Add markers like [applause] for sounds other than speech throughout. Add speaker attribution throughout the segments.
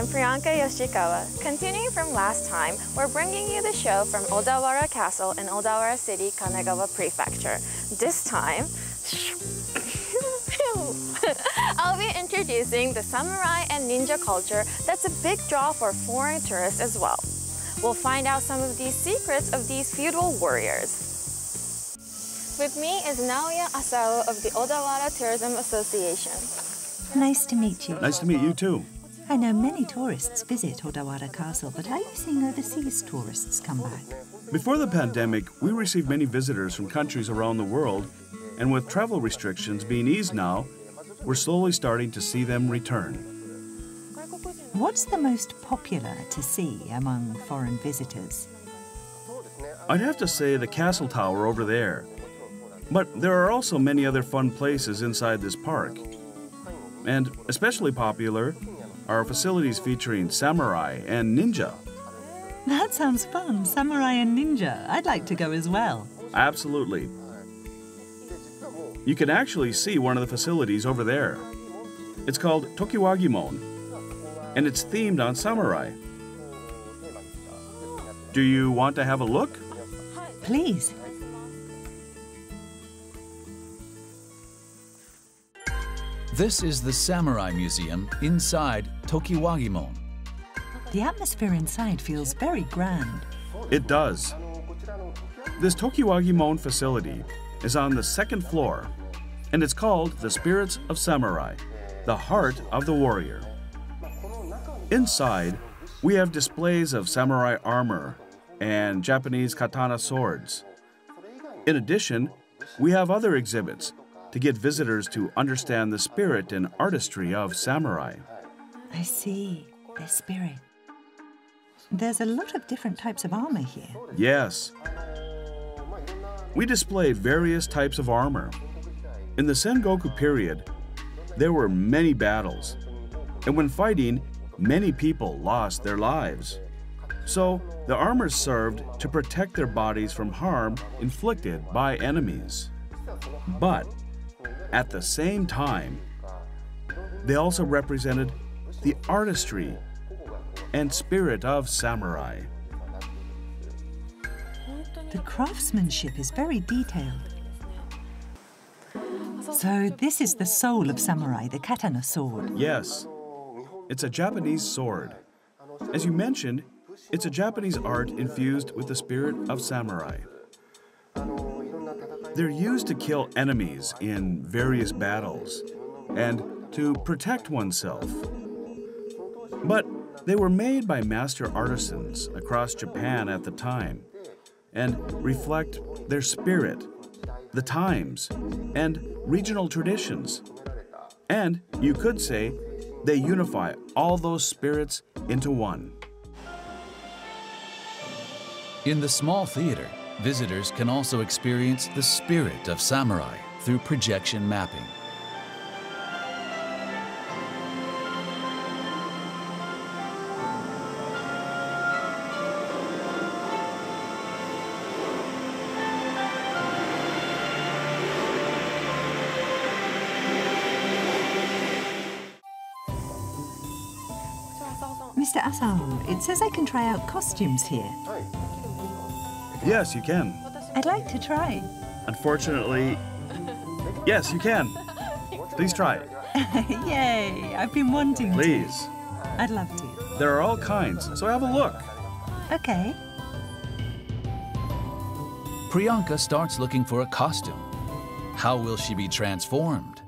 Speaker 1: I'm Priyanka Yoshikawa. Continuing from last time, we're bringing you the show from Odawara Castle in Odawara City, Kanagawa Prefecture. This time, [laughs] I'll be introducing the samurai and ninja culture that's a big draw for foreign tourists as well. We'll find out some of these secrets of these feudal warriors. With me is Naoya Asao of the Odawara Tourism Association.
Speaker 2: Nice to meet you.
Speaker 3: Nice to meet you too.
Speaker 2: I know many tourists visit Odawara Castle, but are you seeing overseas tourists come back?
Speaker 3: Before the pandemic, we received many visitors from countries around the world, and with travel restrictions being eased now, we're slowly starting to see them return.
Speaker 2: What's the most popular to see among foreign visitors?
Speaker 3: I'd have to say the castle tower over there. But there are also many other fun places inside this park. And especially popular are facilities featuring samurai and ninja.
Speaker 2: That sounds fun, samurai and ninja. I'd like to go as well.
Speaker 3: Absolutely. You can actually see one of the facilities over there. It's called Tokiwagimon, and it's themed on samurai. Do you want to have a look?
Speaker 2: Please.
Speaker 4: This is the Samurai Museum inside Tokiwagimon.
Speaker 2: The atmosphere inside feels very grand.
Speaker 3: It does. This Tokiwagimon facility is on the second floor, and it's called the Spirits of Samurai, the heart of the warrior. Inside, we have displays of samurai armor and Japanese katana swords. In addition, we have other exhibits to get visitors to understand the spirit and artistry of samurai.
Speaker 2: I see. Their spirit. There's a lot of different types of armor here.
Speaker 3: Yes. We display various types of armor. In the Sengoku period, there were many battles, and when fighting, many people lost their lives. So, the armor served to protect their bodies from harm inflicted by enemies. But, at the same time, they also represented the artistry and spirit of samurai.
Speaker 2: The craftsmanship is very detailed. So, this is the soul of samurai, the katana sword.
Speaker 3: Yes, it's a Japanese sword. As you mentioned, it's a Japanese art infused with the spirit of samurai. They're used to kill enemies in various battles and to protect oneself. But they were made by master artisans across Japan at the time and reflect their spirit, the times, and regional traditions. And you could say they unify all those spirits into one.
Speaker 4: In the small theater, visitors can also experience the spirit of samurai through projection mapping.
Speaker 2: Mr. Asao, it says I can try out costumes here.
Speaker 3: Yes, you can.
Speaker 2: I'd like to try.
Speaker 3: Unfortunately, yes, you can. Please try it. [laughs]
Speaker 2: Yay! I've been wanting
Speaker 3: Please.
Speaker 2: to. I'd love to.
Speaker 3: There are all kinds, so have a look.
Speaker 2: Okay.
Speaker 4: Priyanka starts looking for a costume. How will she be transformed?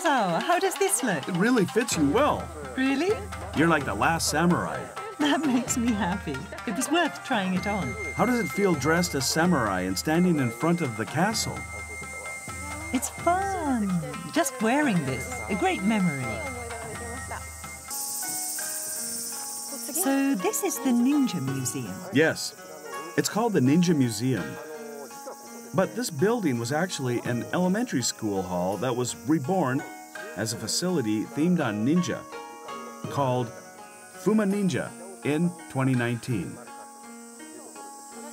Speaker 2: Asao, how does this look?
Speaker 3: It really fits you well.
Speaker 2: Really?
Speaker 3: You're like the last samurai.
Speaker 2: That makes me happy. It was worth trying it on.
Speaker 3: How does it feel dressed as samurai and standing in front of the castle?
Speaker 2: It's fun. Just wearing this, a great memory. So, this is the Ninja Museum.
Speaker 3: Yes, it's called the Ninja Museum. But this building was actually an elementary school hall that was reborn as a facility themed on ninja called Fuma Ninja in 2019.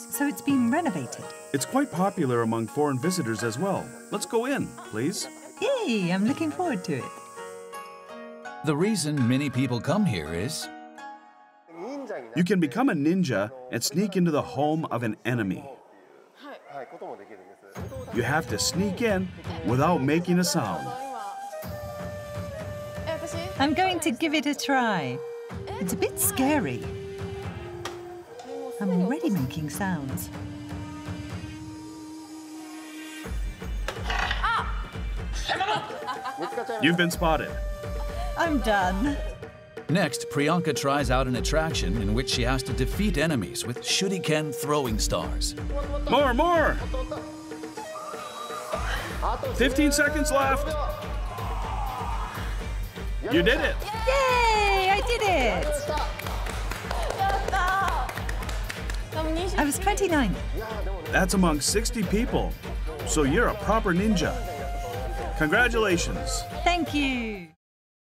Speaker 2: so it's been renovated.
Speaker 3: It's quite popular among foreign visitors as well. Let's go in, please.
Speaker 2: Yay, I'm looking forward to it.
Speaker 4: The reason many people come here is
Speaker 3: You can become a ninja and sneak into the home of an enemy. You have to sneak in without making a sound.
Speaker 2: I'm going to give it a try. It's a bit scary. I'm already making sounds.
Speaker 3: You've been spotted.
Speaker 2: I'm done.
Speaker 4: Next, Priyanka tries out an attraction in which she has to defeat enemies with shuriken throwing stars.
Speaker 3: More, more! 15 seconds left. You did it!
Speaker 2: Yay! I did it! I was 29.
Speaker 3: That's among 60 people. So you're a proper ninja. Congratulations.
Speaker 2: Thank you.